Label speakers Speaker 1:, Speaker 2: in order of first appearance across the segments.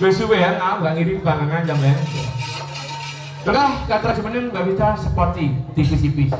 Speaker 1: Suwe ya, aku gak ngirim bangangan jam ya. Tengah kata sebenarnya Mbak Vita sporty, tipis-tipis.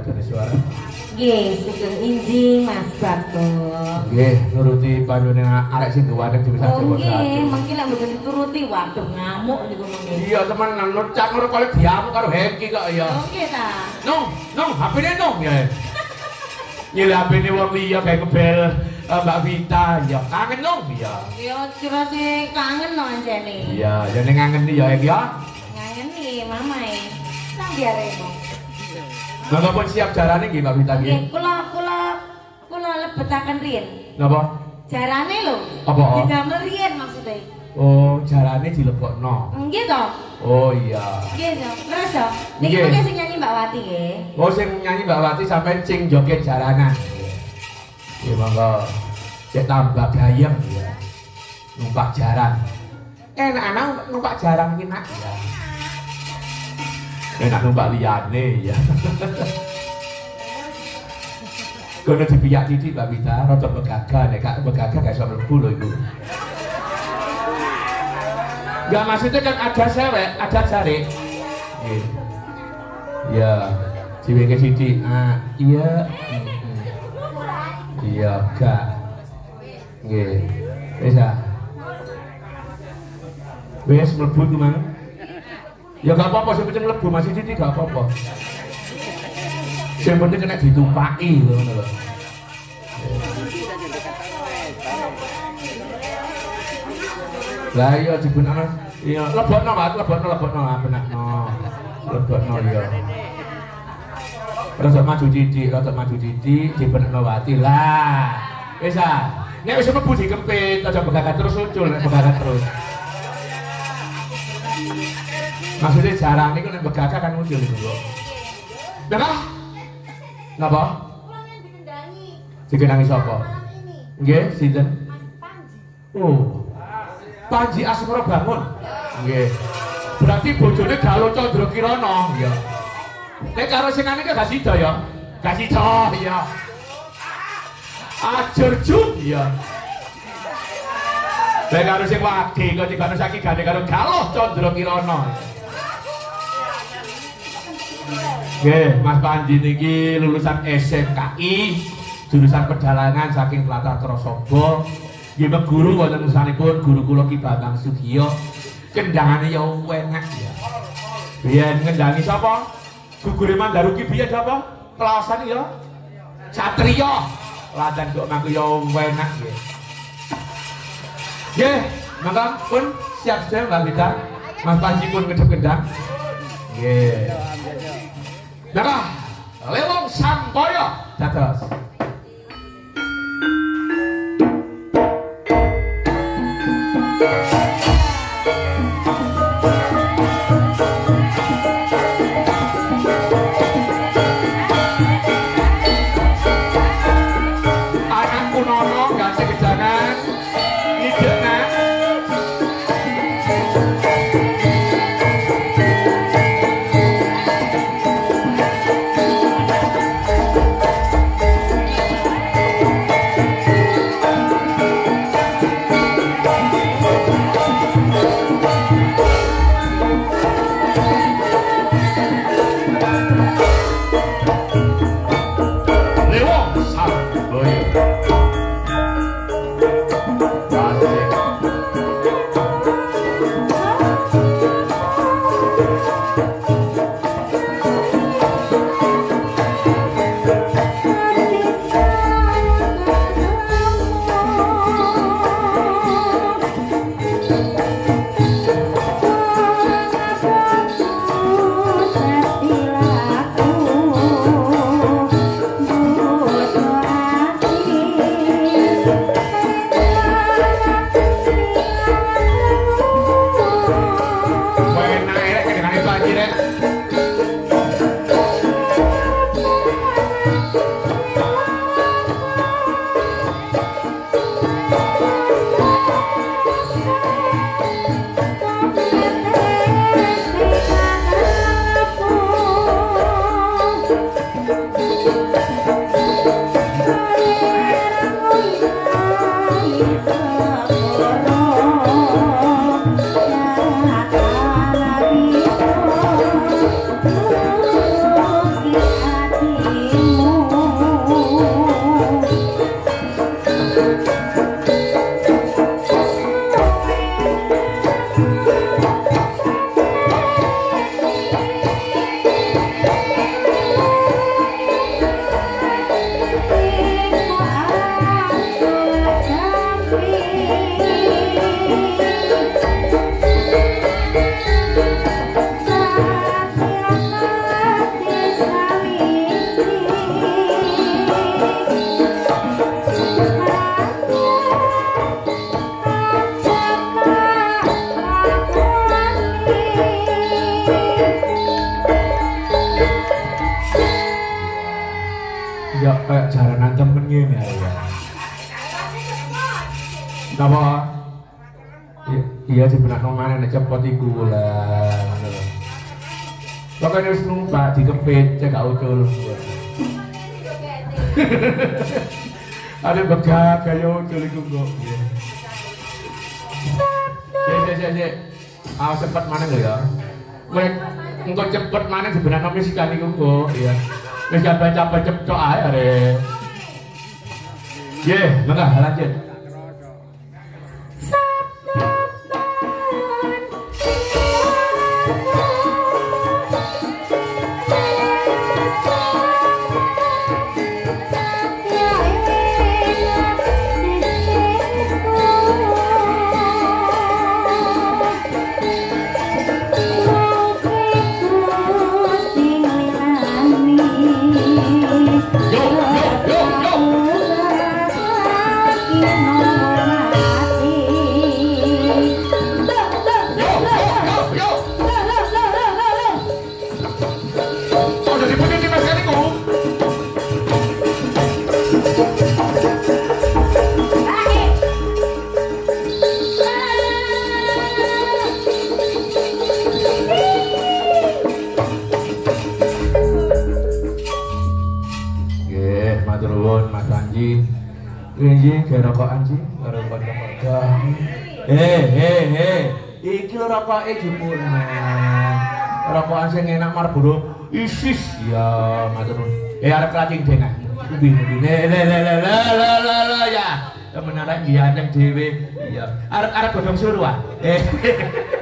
Speaker 1: Dari suara.
Speaker 2: Nggih, sugeng injing Mas Bagong.
Speaker 1: Nggih, nuruti panjenengan arek sing duwane dhewe
Speaker 2: Oh
Speaker 1: saja
Speaker 2: nggih, mungkin lek mboten dituruti waduh ngamuk niku mengke.
Speaker 1: Iya teman nang cak ngono kali diamuk karo Heki kok ya.
Speaker 2: Oh nggih ta.
Speaker 1: Nong, nong, HP-ne nong ya. Nyilih HP-ne wong liya kayak kebel eh, Mbak Vita ya. Kangen nong ya.
Speaker 2: Ya kira sing kangen no anjene.
Speaker 1: Iya, ya ning ngangen ya Heki ya.
Speaker 2: Ngangeni mamae. Nang biareno.
Speaker 1: Napa pun siap jarane nggih Mbak Vita nggih.
Speaker 2: Nggih, kula kula kula lebetaken riyen.
Speaker 1: Napa?
Speaker 2: Jarane lho.
Speaker 1: Apa?
Speaker 2: Didamel riyen maksudnya.
Speaker 1: Oh, jarane dilebokno.
Speaker 2: Nggih to.
Speaker 1: Oh iya.
Speaker 2: Nggih to. Terus to. Niki
Speaker 1: Nggih.
Speaker 2: mengke sing nyanyi Mbak Wati nggih.
Speaker 1: Oh sing nyanyi Mbak Wati sampai cing joget jaranan. Ya monggo. Cek tambah gayeng ya. Numpak jaran. Enak anak numpak jaran iki nak ya. Enak numpak liyane ya. Kono dipiyak titik Mbak Vita, rada begaga nek gak begaga gak iso mlebu lho iku. Enggak maksudnya kan ada sewek, ada jari. Iya, jiwe ke sidi. Ah, iya. Iya, gak. Nggih. Wis ah. Wis mlebu. Ya gak apa-apa, sing penting mlebu masih sidi gak apa-apa. Sing penting kena ditumpaki lho. Lah iya digunakno. Iya, lebokno, Mas, lebokno, lebokno, benakno. Lebokno iya. Rada maju titik, rada maju titik, dibenekno wati. Lah, wis ah. Nek wis mlebu dikempit, aja begagat terus ucul, nek terus. Maksudnya jarang itu nek begagat kan muncul itu, Bro. Kenapa? Napa? Dikenangi sapa? Nggih, sinten? Oh. Panji Asmara bangun. Nggih. Berarti bojone Galo Candra Kirana, ya. Nek karo sing ane gak sida ya. Gak sida ya. Ajar jum ya. Nek karo sing wage kok dikano saiki gane karo Galo Candra Kirana. Nggih, Mas Panji niki lulusan SMKI jurusan pedalangan saking Tlatah Trosobo. Nggih guru wonten nursanipun guru kula Ki Bambang Sugiyo. Kendangane ya enak ya. Biyen ngendangi sapa? Gugure Mandaruki biyen sapa? Kelasan ya. Satria. Ladan kok mangku ya enak nggih. Nggih, mangga pun siap sedaya Mbak Vita. Mas Panji pun ngedep kendang. Nggih. Nah, lewong sampoyo dados.
Speaker 2: Ya kayak jaranan temen gini ya. Napa? I- Iya sih benak mana nek cepot iku lah. Pokoknya wis numpak dikepit cek gak ucul. Ada begak kaya ucul iku kok. Cek cek cek cek. Awas cepet mana lho ya. Kowe engko cepet mana sebenarnya misikan iku kok. Iya. Wis gak baca cepet ae are. Mangga lanjut. Mas Panji. Iki ge rokokan sih, karo kanca-kanca. Eh, eh, eh. Iki lho rokoke jempurna. Rokokan sing enak Marlboro. Isis. Ya, matur nuwun. Eh, arep kelacing dengah. Ubi, ubi. Le, le, le, le, le, le, le, le, ya. Temen arek giyane dhewe. Iya. Arep arep godhong suruh ah. Eh.